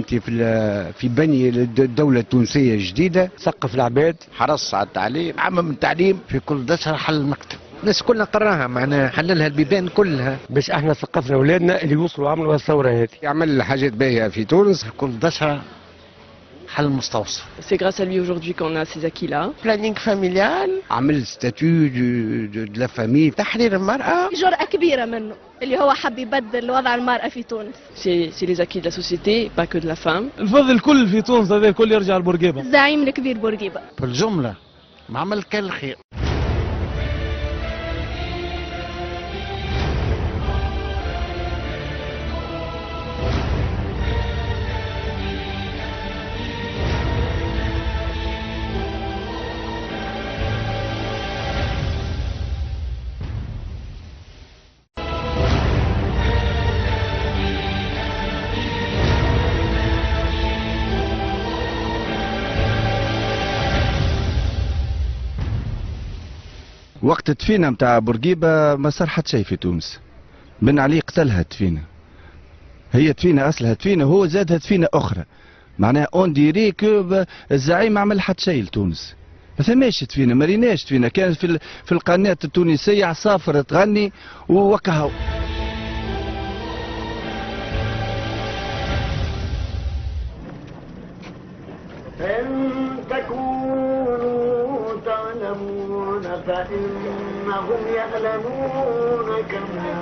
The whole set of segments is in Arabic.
انت في في بني الدولة التونسية الجديدة. ثقف العباد. حرص على التعليم عمم التعليم. في كل دشرة حل المكتب. الناس كلها قراها معناها حللها البيبان كلها. باش إحنا ثقفنا اولادنا اللي يوصلوا عملوا الثورة هذه. يعمل حاجات باهية في تونس. في كل دشرة حل مستوصف C'est grâce à lui aujourd'hui qu'on a ces acquis-là. Planning familial. عمل statut de la femme تحرير المرأة. جرأة كبيرة منه اللي هو حب يبدل وضع المرأة في تونس. C'est les acquis de la société, pas que de la femme. الفضل الكل في تونس هذا الكل يرجع لبورقيبة. الزعيم الكبير بورقيبة. في الجملة ما عمل كل الخير. وقت الدفينة متاع بورقيبة ما صار حتى شيء في تونس. بن علي قتلها دفينة هي دفينة أصلها دفينة هو زادها دفينة أخرى. معناها on dirait que الزعيم عمل حتى شيء لتونس. ما ثماش دفينة ما ريناش دفينة كانت في, في القناة التونسية عصافرة تغني وكهو فإنهم يعلمون كما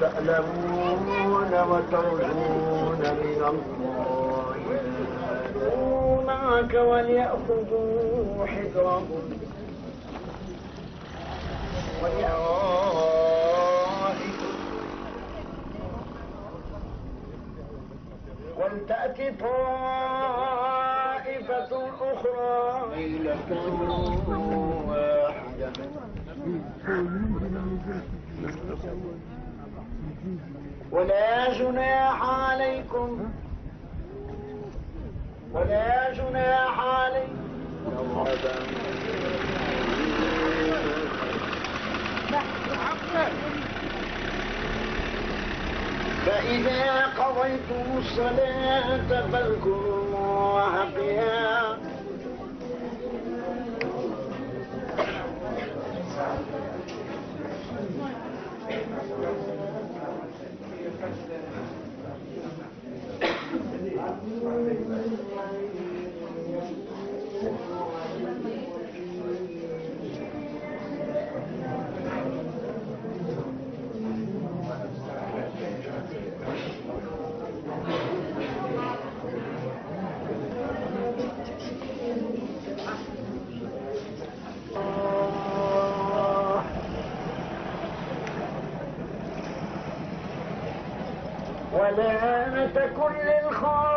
تعلمون وترجون من الله معك وليأخذوا حذرهم. ولتأتي طائفة أخرى. ولا جناح عليكم. ولا جناح عليكم. فإذا قضيتم الصلاة فاذكروا Thank you. ولعنة كل الخائنين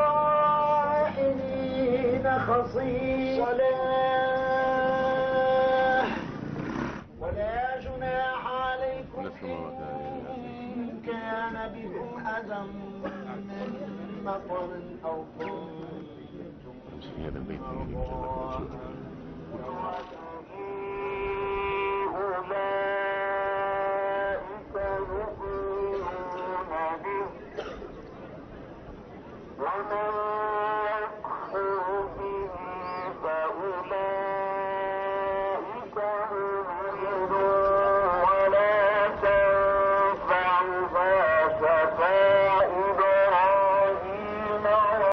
خصيم صلاة ولا جناح عليكم إن كان بكم أذى من مطر أو يؤمنون